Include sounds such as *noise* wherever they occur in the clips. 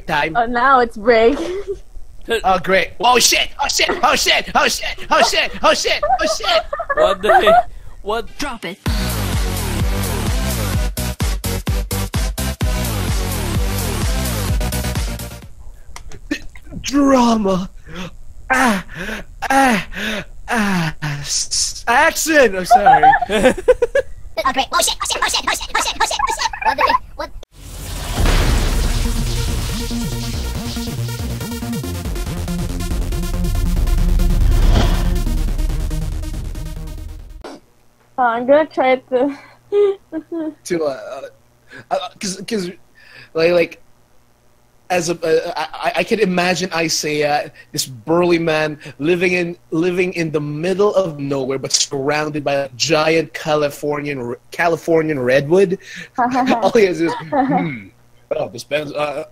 time. Oh, now it's break. Oh great! Oh shit! Oh shit! Oh shit! Oh shit! Oh shit! Oh shit! Oh shit! What the? What? Drop it. Drama. Ah, ah, ah. s- Action! I'm sorry. Oh great! Oh shit! Oh shit! Oh shit! Oh shit! Oh shit! Oh shit! Oh shit! What the? What? I'm gonna try *laughs* to. to uh, uh, cause, cause, like, like, as a, uh, I, I can imagine Isaiah, this burly man living in living in the middle of nowhere, but surrounded by a giant Californian Californian redwood. *laughs* All he has is, *laughs* hmm, oh, this man's, uh,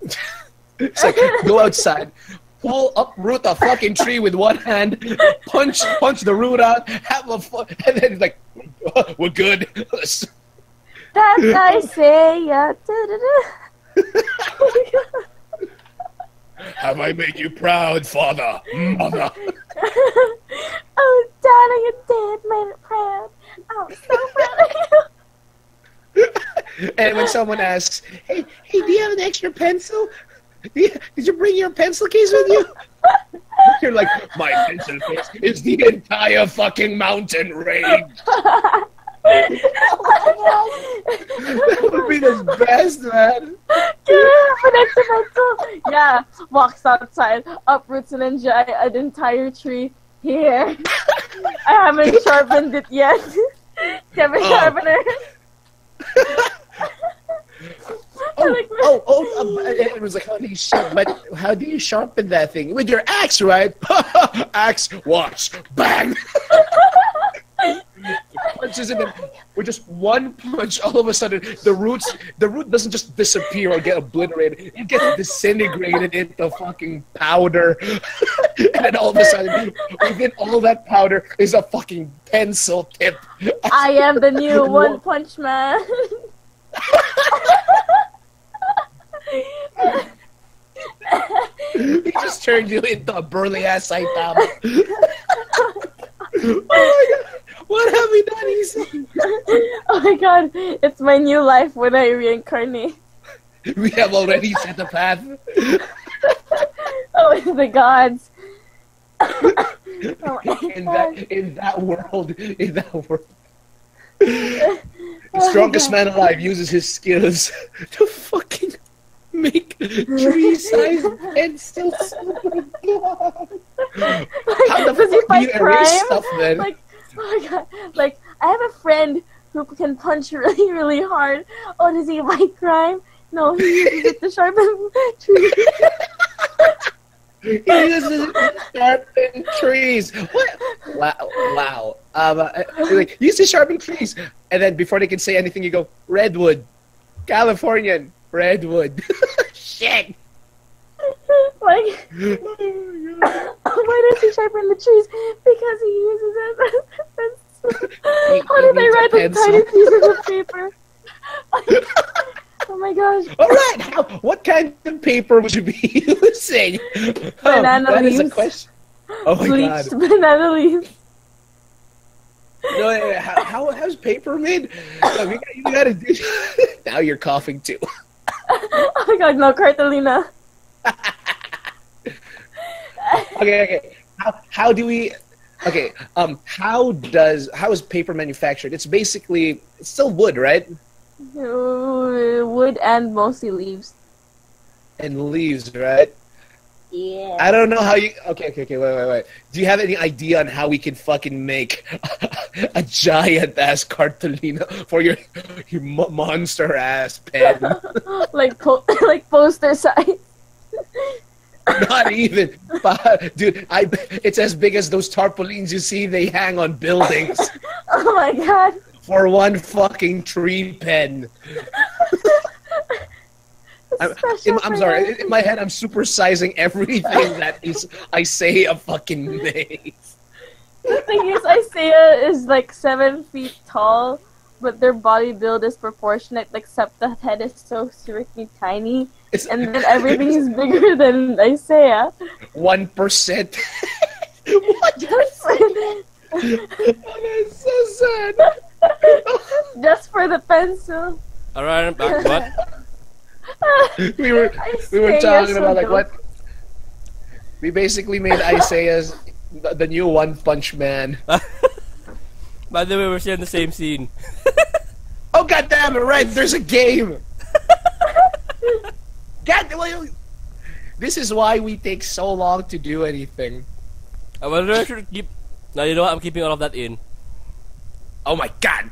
it's like go outside. Pull uproot a fucking tree with one hand, punch punch the root out, have a fu- and then he's like, *laughs* we're good. That's *laughs* Isaiah. Da-da-da. Have I made you proud, father, mother? *laughs* oh, darling, you did made it proud. I'm so proud of you. And when someone asks, "Hey, hey, do you have an extra pencil? *laughs* Did you bring your pencil case with you?" *laughs* You're like, "My pencil case is the entire fucking mountain range." *laughs* that would be the best, man. yeah, walks outside, uproots an enjoy an entire tree. Here, I haven't sharpened it yet. Kevin Oh. Sharpener. Oh, oh, oh! *laughs* Um, it was like, how do you sharpen? But how do you sharpen that thing with your axe, right? *laughs* axe, watch, bang! *laughs* Punches in it with just one punch. All of a sudden, the roots, the root doesn't just disappear or get obliterated. It gets disintegrated into fucking powder, and then all of a sudden, within all that powder is a fucking pencil tip. I am the new One Punch Man. Just turned you into a burly ass Saitama. *laughs* oh my god. What have we done, Isa? *laughs* oh my god, it's my new life when I reincarnate. We have already set a path. *laughs* Oh, the gods. oh In God. that in that world, in that world. The strongest oh man alive uses his skills to fucking make tree-sized pencils. How the fuck do you erase stuff, then? Like, oh my god, like I have a friend who can punch *laughs* really, really hard. Oh, does he fight crime? No, he uses it to sharpen *laughs* trees. He uses it to sharpen trees. What? Wow! Wow! Um, uh, like use to sharpen trees, and then before they can say anything, you go redwood, Californian redwood. *laughs* Shit! like, oh why does he sharpen the trees? Because he uses it as a pencil. He- How did they write the tiny pieces of *laughs* paper? oh my gosh. All right. How, what kind of paper would you be *laughs* using? Oh, Banana that is a leaves. question. Oh my god! Banana leaves. No, how, how how's paper made? No, you, got, you gotta do. now you're coughing too. *laughs* Oh my god, no, Cartolina. *laughs* okay, okay. How, how do we? Okay, um, how does how is paper manufactured? It's basically it's still wood, right? Uh, Wood and mostly leaves. And leaves, right? Yeah. I don't know how you. Okay, okay, okay. Wait, wait, wait. Do you have any idea on how we can fucking make *laughs* a giant ass cartolina for your your mo- monster ass pen? *laughs* like po- *laughs* like poster size. Not even, dude. I it's as big as those tarpaulins you see. They hang on buildings Oh my god. for one fucking tree pen. I'm, I'm sorry. In my head, I'm supersizing everything that is I say a fucking made. The thing is, Isaiah is like seven feet tall, but their body build is proportionate, except the head is so freaking tiny, It's and then everything is bigger *laughs* than Isaiah. one percent. what? Just, That's so sad. *laughs* just for the pencil. Alright, I'm back. What? *laughs* we were *laughs* we were talking about like what we basically made Isaiah's the, the new One Punch Man. *laughs* By the way, we're still in the same scene. Oh god damn it! Right, there's a game. God, well, this is why we take so long to do anything. I wonder if I should keep. No, you know what? I'm keeping all of that in. Oh my god!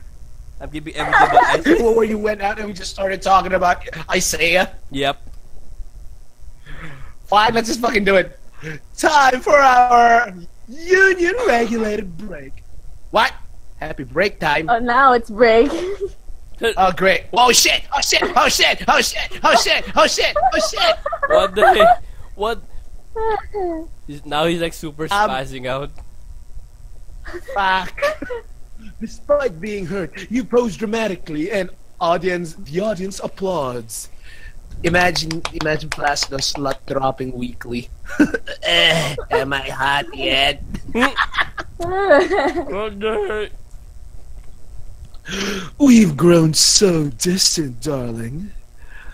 I'm keeping everything but ice. Well, where you went out and we just started talking about Isaiah. Yep. Fine, let's just fucking do it. Time for our union regulated break. What? Happy break time. Oh, now it's break. Oh great! Oh shit! Oh shit! Oh shit! Oh shit! Oh shit! Oh shit! Oh shit! What the heck? What? *laughs* He's, now he's like super Um, spazzing out. Fuck! Despite being hurt, you pose dramatically, and audience, the audience applauds. Imagine, imagine Placido slut dropping weekly. *laughs* eh, am I hot yet? *laughs* What? We've grown so distant, darling.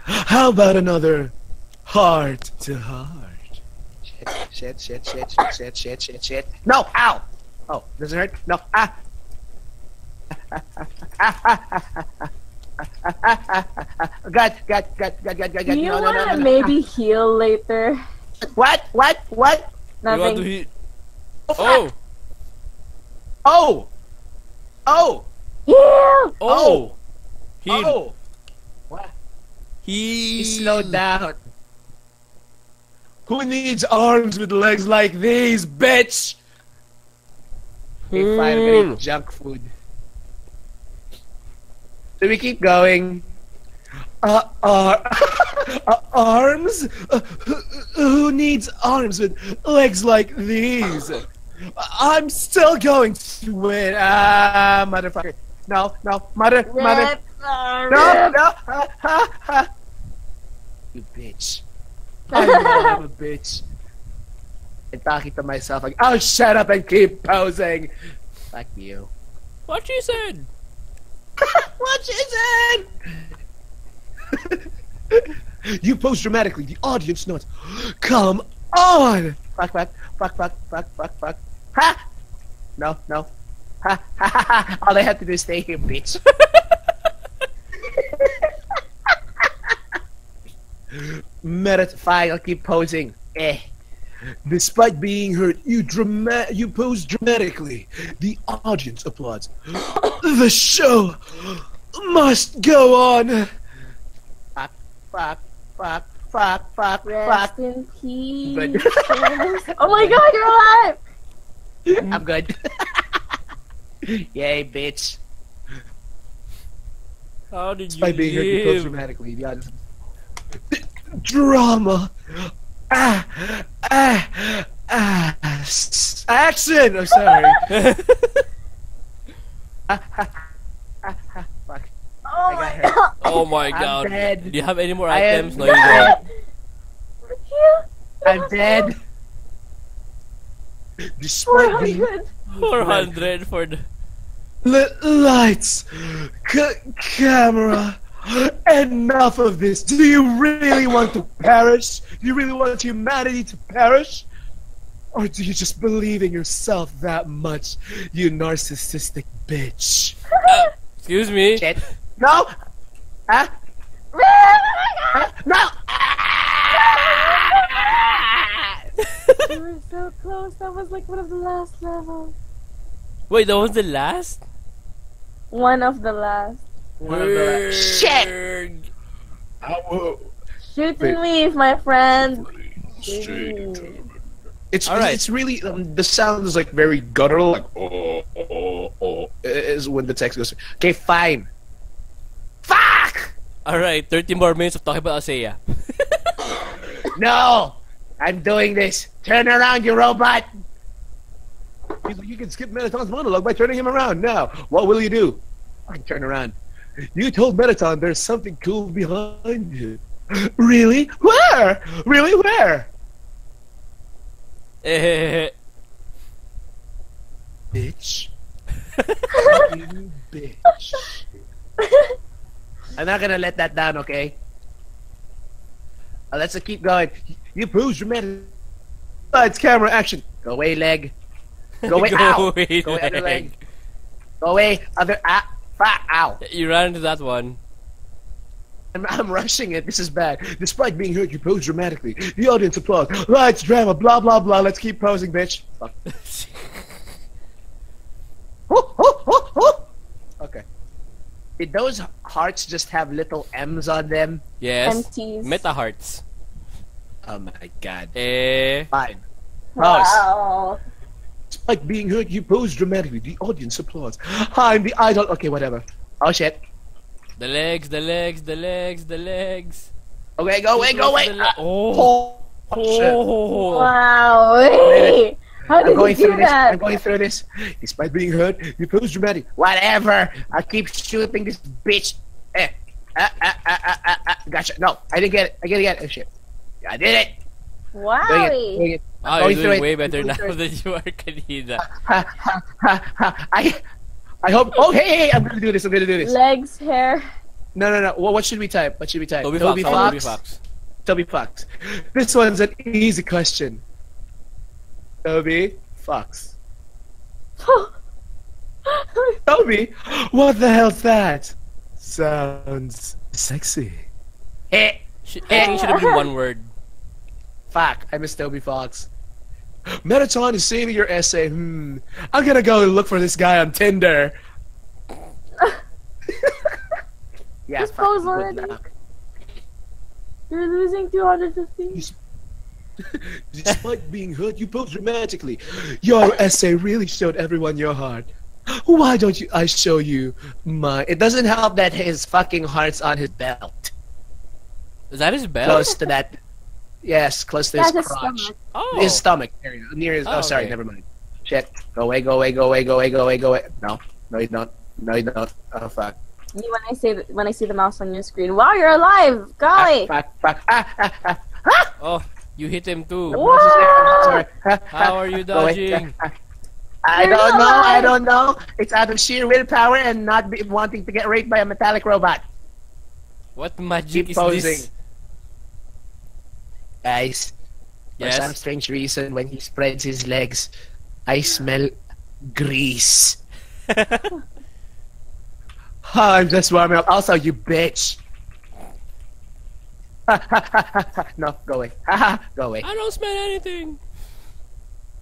How about another heart to heart? Shit, shit, shit, shit, shit, shit, shit, shit. No! Ow! Oh, does it hurt? No. Ah! God, God, God, God, God, God, God. Do you No, no, want to no, no. maybe heal later? What? What? What? You want to Nothing. Oh, oh! Oh! Oh! Heal! Oh! oh. He Oh! What? he He slowed down. Who needs arms with legs like these, bitch? Okay, fine, I'm hmm. gonna eat junk food. So we keep going. Uh, uh, *laughs* uh, arms? Uh, who, who needs arms with legs like these? I'm still going to win. Ah, motherfucker. No, no, mother, mother. Uh, No, rip. no. Ha, ha, ha. You bitch. I *laughs* know I'm a bitch. And talking to myself like, oh, shut up and keep posing. Fuck you. What you said? *laughs* what she said? *laughs* you pose dramatically. The audience knows. Come on. Fuck, fuck, fuck, fuck, fuck, fuck, fuck. Ha! No, no. Ha, ha, ha, ha. All I have to do is stay here, bitch. *laughs* Merit, fine, I'll keep posing. Eh. Despite being hurt, you drama- you pose dramatically. The audience applauds. *gasps* *gasps* *gasps* the show must go on. Fuck, fuck, fuck, fuck, fuck, Rest fuck. in peace. But- *laughs* oh my god, you're alive! I'm good. *laughs* Yay, bitch. How did you Despite being hurt, you pose live? dramatically. The audience. Drama. Ah, ah, ah. s- Action! I'm sorry. *laughs* Fuck. Oh my god. oh my I'm god. dead. Do you have any more I am items? No, you don't. I'm dead. Despite being 400. 400 for the. Li- lights, C- camera. Enough of this. Do you really want to perish? Do you really want humanity to perish? Or do you just believe in yourself that much, you narcissistic bitch? Uh, excuse me. Shit. No! Huh? Huh? No! We were so close. That was like one of the last levels. Wait, that was the last? One of the last. One Shit! Berg. Uh, Shoot Wait. and leave, my friend. It's All right. it's really um, the sound is like very guttural, like oh oh oh. Is when the text goes. Okay, fine. Fuck! Alright, 30 more minutes of talking about Isaiah. *laughs* No, I'm doing this. Turn around, you robot. He's like, you can skip Metatron's monologue by turning him around. Now, what will you do? I turn around. You told Mettaton there's something cool behind you. Really? Where? Really? Where? Eh, Bitch. you *laughs* bitch. I'm not gonna let that down, okay? Uh, let's uh, keep going. You pose dramatic. Lights, camera, action. Go away, leg. Go away, *laughs* Go ow. away, Go away, other leg. leg. Go away, other, ah, fuck, ow. You ran into that one. I'm, I'm rushing it. This is bad. Despite being hurt, you pose dramatically. The audience applauds. Lights, drama, blah, blah, blah. Let's keep posing, bitch. Fuck. *laughs* Okay. Did those hearts just have little M's on them? yes. Empties. Meta hearts. Oh my god. Eh. Fine. Pose. Wow. Despite being hurt, you pose dramatically. The audience applauds. I'm the idol. Okay, whatever. Oh shit. The legs, the legs, the legs, the legs. Okay, go away, go away. The Ah, oh. Oh, shit. Oh. Wow. Wait. How I'm did going you through do this. I'm going through this. Despite being hurt, you pose dramatic. Whatever. I keep shooting this bitch. Eh. Ah, ah, ah, ah, ah, ah. Gotcha. No, I didn't get it. I didn't get it. Oh shit. I did it. Doing it. Doing Wowie. it. Oh, you're through doing it. way better now *laughs* than you are kanina. Ha, ha, ha, ha. I, I hope. Oh, hey, hey, I'm gonna do this. I'm gonna do this. Legs, hair. No, no, no. What, what should we type? What should we type? Toby Toby Fox. Fox. Toby Fox. Toby Fox. This one's an easy question. Toby Fox. *laughs* Toby, what the hell's that? Sounds sexy. Eh, Sh- I it should have been one word. fuck. I miss Toby Fox. Mettaton is saving your essay. Hmm. I'm gonna go look for this guy on Tinder. *laughs* yeah, Just pose already. You're losing 250. *laughs* Despite being hurt, you pose dramatically. Your essay really showed everyone your heart. Why don't you? I show you my. It doesn't help that his fucking heart's on his belt, Is that his bell? close to that. Yes, close to his That's his crotch, stomach. Oh. his stomach area, near his. Oh, Oh, sorry, okay. never mind. Shit, go away, go away, go away, go away, go away, go away. No, no, you don't. No, you don't. Oh fuck. You when I say th- when I see the mouse on your screen. Wow, you're alive! Ah, Golly! fuck, fuck. Ah, ah, ah, ah. Oh, you hit him too. The mouse is there. I'm so sorry. Ah, ah, How are you go dodging? Ah, ah. I You're don't know. I don't know. It's out of sheer willpower and not be wanting to get raped by a metallic robot. What magic Keep is posing. this? Guys, for some strange reason, when he spreads his legs, I smell grease. *laughs* I'm just warming up. Also, you bitch. *laughs* no, go away. *laughs* go away. I don't smell anything.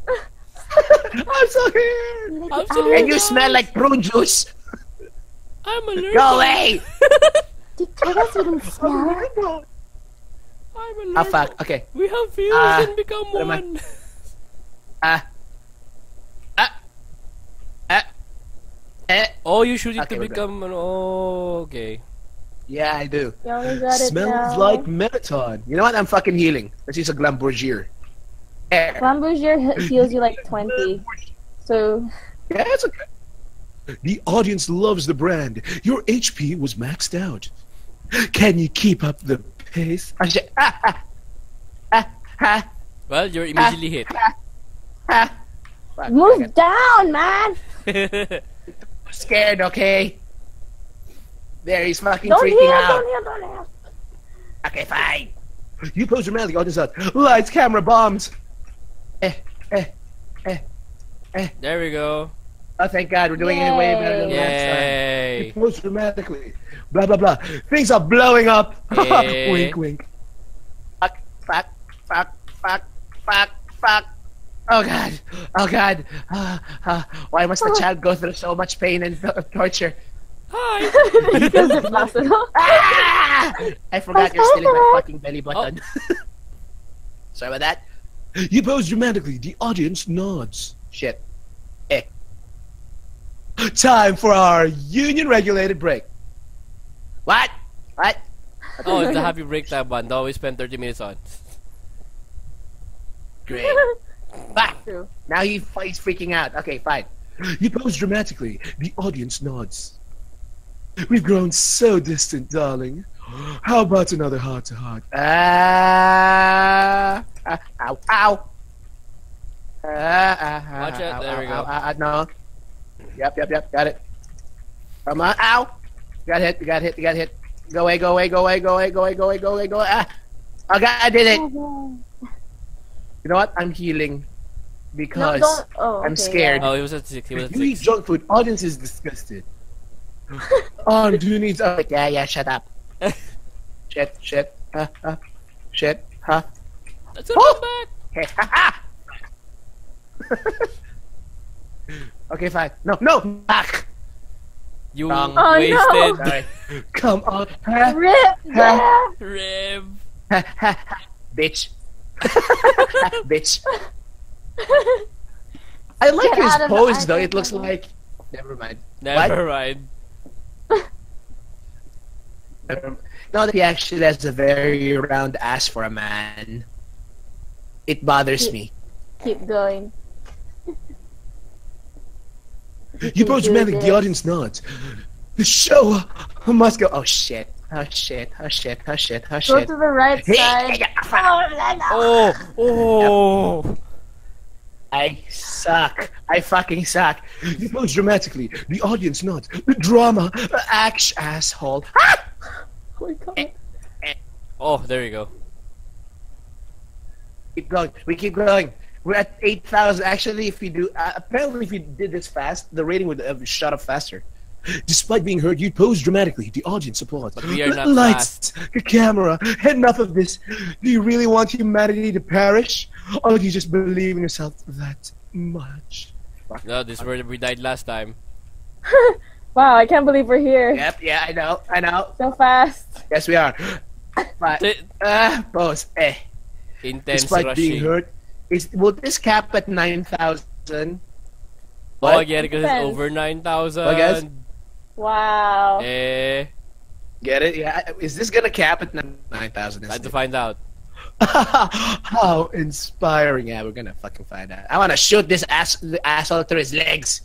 I'm so here. I'm so And you smell like prune juice. I'm allergic. Go away. Did Torres even oh smell? I'm allergic. Ah, fuck. Okay. We have fused Ah, and become what am I- one. Ah. Ah. Ah. Eh. Oh, you should it Okay, to we're good. become an. Oh, okay. Yeah, I do. You only got it Smells now. like Mettaton. You know what? I'm fucking healing. Let's use a Glamburger. Air. Flamboyant he- heals you like 20. *laughs* So, Yeah, it's okay. The audience loves the brand. Your HP was maxed out. Can you keep up the pace? Ah, shit. Ah, ah. Ah, ah, Well, you're immediately hit. ah. Fuck, move down, man! *laughs* scared, okay? There, he's fucking Don't freaking heal, out. don't heal, don't heal. Okay, fine. You pose dramatically, audience out. Lights, camera, bombs. Eh, Eh, eh, eh. there we go. Oh, thank God, we're doing it way better than last time. Yay. Pose dramatically. Blah, blah, blah. Things are blowing up. *laughs* Wink, wink. Fuck, fuck, fuck, fuck, fuck, fuck. Oh, God. Oh, God. Ah, ah. why must the *laughs* child go through so much pain and uh, *laughs* torture? Hi. Because it's possible. Ah! I forgot you're still in my fucking belly button. Sorry about that. You pose dramatically. The audience nods. Shit. Time for our union-regulated break. What? What? Oh, it's the happy break time one. That we spend 30 minutes on. Great. *laughs* True. now he, he's freaking out. Okay, fine. You pose dramatically. The audience nods. We've grown so distant, darling. How about another heart to heart? Ah, ow, ow. Ah, ah, ah, Watch it, ow, there we go. ow, no. Yep, yep, yep, got it. Come on, ow. Got hit, you got hit, you got hit. Go away, go away, go away, go away, go away, go away, go away, go away. Ah. Okay, I did it. Oh, You know what? I'm healing because don't. Oh, I'm okay, scared. yeah. Oh, he was at six. He was at you eat junk food. Audience is disgusted. *laughs* oh, do you need? Uh, yeah, yeah. Shut up. *laughs* shit, shit, huh, huh, shit, huh. Let's go Oh! back. Hey, ha, ha. *laughs* okay, fine. No, no. Back. You Wrong. Oh, no. wasted. Sorry. Come on, ha, Rip. Yeah. Rib. ha, ha, ha. bitch. *laughs* bitch. I like Get his out of the pose though. It looks like. Never mind. Never mind. Um, Now that he actually has a very round ass for a man, it bothers me. Keep going. You both do the *laughs* audience nods. The show must go. Oh shit! Oh shit! Oh shit! Oh shit! Oh shit. Go to the right side. Oh, oh. I suck. I fucking suck. You pose dramatically. The audience nods. The drama. Act asshole. *laughs* Ah! Oh my god. Oh, there you go. Keep going. We keep going. We're at 8,000. Actually, if we do, uh, apparently, if we did this fast, the rating would have shot up faster. Despite being heard, you pose dramatically. The audience applauds. But we are not Lights, camera, enough of this. Do you really want humanity to perish? Or do you just believe in yourself that much? No, this is where we died last time. *laughs* Wow, I can't believe we're here Yep, yeah, I know, I know. so fast. Yes, we are. But, T- uh, pose, eh. Intense Despite being hurt, is will this cap at 9,000? Oh, What? I it because it's over 9,000. What, guys? Wow. Eh, Get it? Yeah. Is this gonna cap at nine thousand? time to find out. *laughs* How inspiring! Yeah, we're gonna fucking find out. I wanna shoot this ass, the asshole through his legs.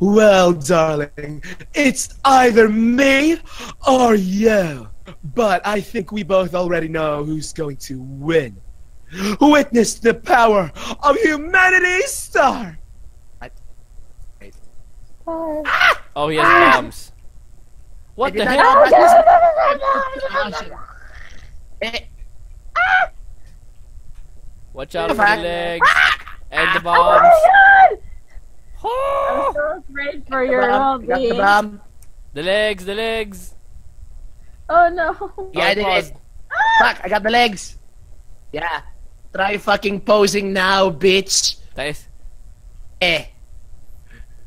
Well, darling, it's either me or you. But I think we both already know who's going to win. Witness the power of humanity's star. Ah! Oh, he has bombs. What I the hell? heck? Oh, shit. Eh, Watch out for the Fuck. legs ah! and the ah! Oh bombs. my god! Oh! I'm so afraid for got your bomb, got the well-being. bomb. The legs, the legs. Oh no. Yeah, I did pause. it. Fuck, I got the legs. Yeah. Try fucking posing now, bitch. Nice. Eh.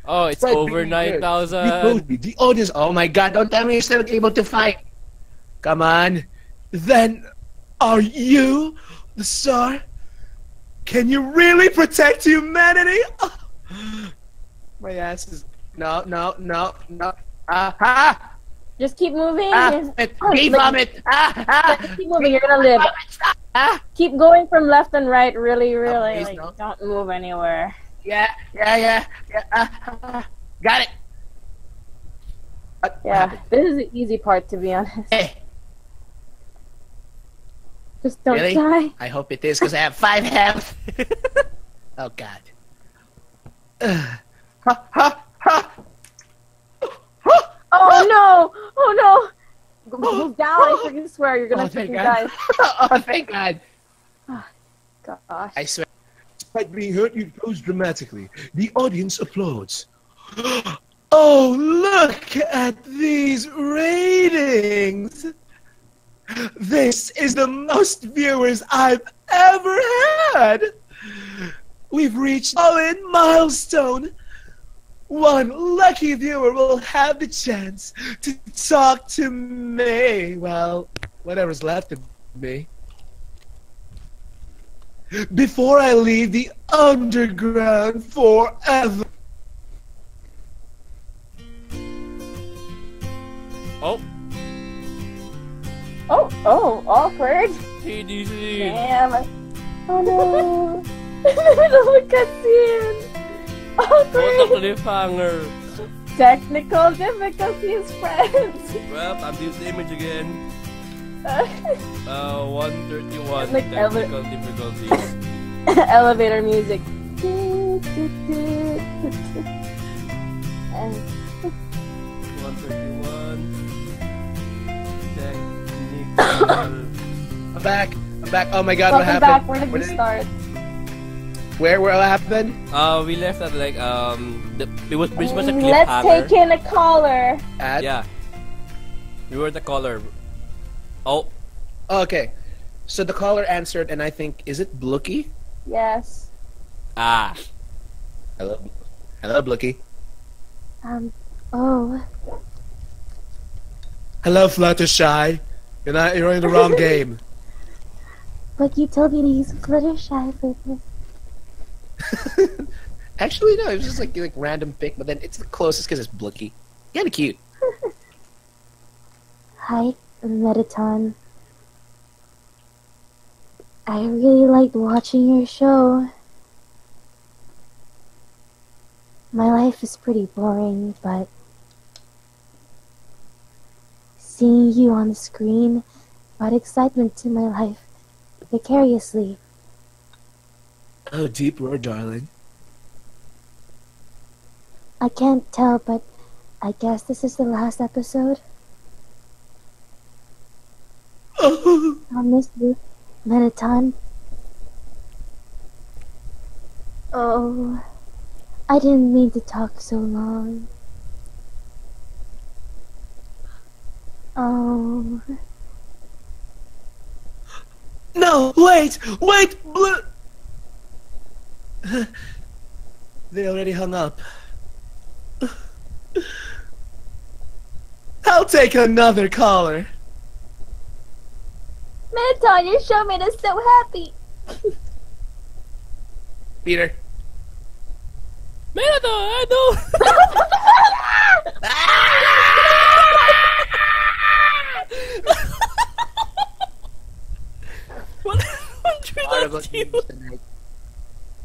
Oh, it's Right, over 9,000. The, audience. Oh my god, don't tell me you're still able to fight. Come on. Then, are you the star? Can you really protect humanity? Oh. *gasps* My ass is. No, no, no, no. Ah, ah, Just keep moving. ah, Oh, *laughs* bee like- Ah, ah. Keep moving. You're gonna live. Ah, Keep going from left and right. Really, really. please, like, no. don't move anywhere. yeah, yeah, yeah, yeah. Ah, ah, ah. Got it. What Yeah, happened? this is the easy part, to be honest. Eh, Just don't Really? die. I hope it is because I have five health. *laughs* oh god. Ugh. Ha, ha, ha. Oh no! Oh no! Go- Move down! I freaking swear you're gonna Oh, thank freaking God. die. *laughs* oh, thank God. Gosh. I swear. Despite being hurt, you pose dramatically. The audience applauds. *gasps* Oh, look at these ratings! This is the most viewers I've ever had! We've reached a solid milestone! One lucky viewer will have the chance to talk to me. Well, whatever's left of me. Before I leave the underground forever. Oh, Oh, oh, awkward. TDC. Damn. Oh no. *laughs* Look at scene. What a cliffhanger. Technical difficulties, friends. Well, I'm using the image again. *laughs* Uh, 131 Like ever- technical difficulties. *laughs* Elevator music. And 131 *laughs* technical. I'm back. I'm back. Oh my god, what welcome happened? back. Where did Where we did- start? Where where what happened? Uh, we left at like um, the, it was pretty much a Mm, Let's cliffhanger. take in a caller. At Yeah, we were the caller. Oh, okay. So the caller answered, and I think is it Blookie? Yes. ah, Hello, hello, Blookie. Um. Oh. Hello, Fluttershy. You're not. You're in the wrong *laughs* game. But you told me to use Fluttershy for this. *laughs* Actually, no. It was just like like random pick, but then it's the closest because it's Blookie. Kind of cute. *laughs* Hi, Mettaton. I really liked watching your show. My life is pretty boring, but seeing you on the screen brought excitement to my life vicariously. Oh, deep roar, darling. I can't tell, but I guess this is the last episode. Oh, *laughs* I'll miss you, Mettaton. Oh, I didn't mean to talk so long. Oh, no! Wait, wait, Blue. *laughs* they already hung up. *sighs* I'll take another caller. Mettaton, your show made us so happy. Peter. Menato, I know. *laughs* *laughs* what? Horrible 102. dreams tonight.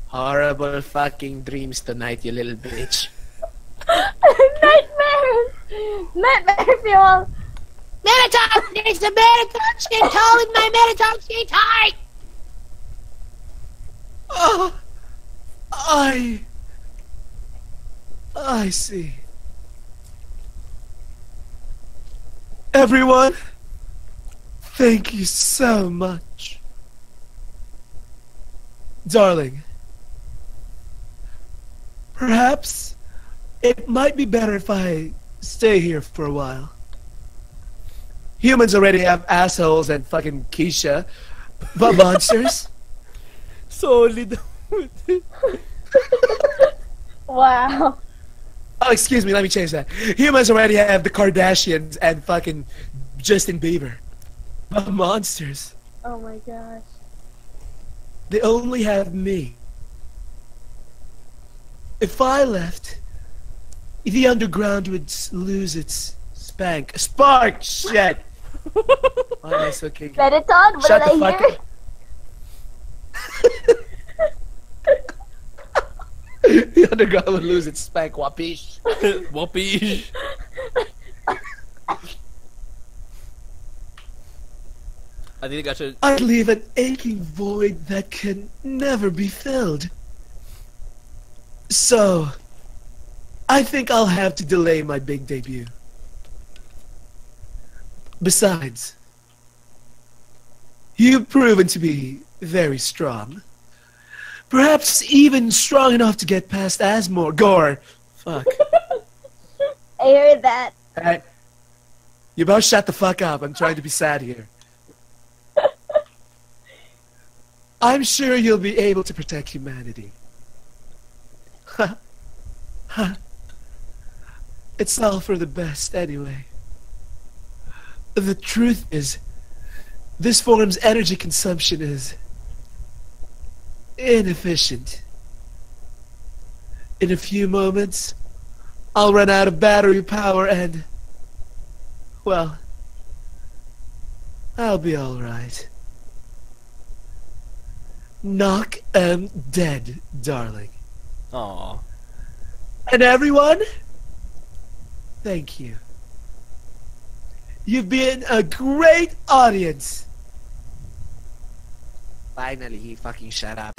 Horrible fucking dreams tonight, you little bitch. *laughs* Nightmares! Nightmare fuel! Mettaton! There's the Mettaton skin tall in my Mettaton skin tight! Oh, ah, I. I see. Everyone, thank you so much. Darling, perhaps it might be better if I stay here for a while. Humans already have assholes and fucking Kesha, but *laughs* monsters? Solid. *laughs* Wow. Oh, excuse me, let me change that. Humans already have the Kardashians and fucking Justin Bieber. But monsters, Oh my gosh. they only have me. If I left, the underground would lose its spank. Spark! Shit! Why am I so what Shut did the I fuck hear? up. *laughs* the underground would lose its spank, wapish. *laughs* Whoopee. I think I should. I'd leave an aching void that can never be filled. So, I think I'll have to delay my big debut. Besides, you've proven to be very strong. Perhaps even strong enough to get past Asgore. Gore. Fuck. *laughs* I heard that. Hey, you both shut the fuck up. I'm trying to be sad here. *laughs* I'm sure you'll be able to protect humanity. *laughs* it's all for the best anyway. The truth is, this form's energy consumption is inefficient. In a few moments, I'll run out of battery power and. Well. I'll be alright. Knock Knock 'em dead, darling. Aw. And everyone, Thank you. You've been a great audience. Finally, he fucking shut up.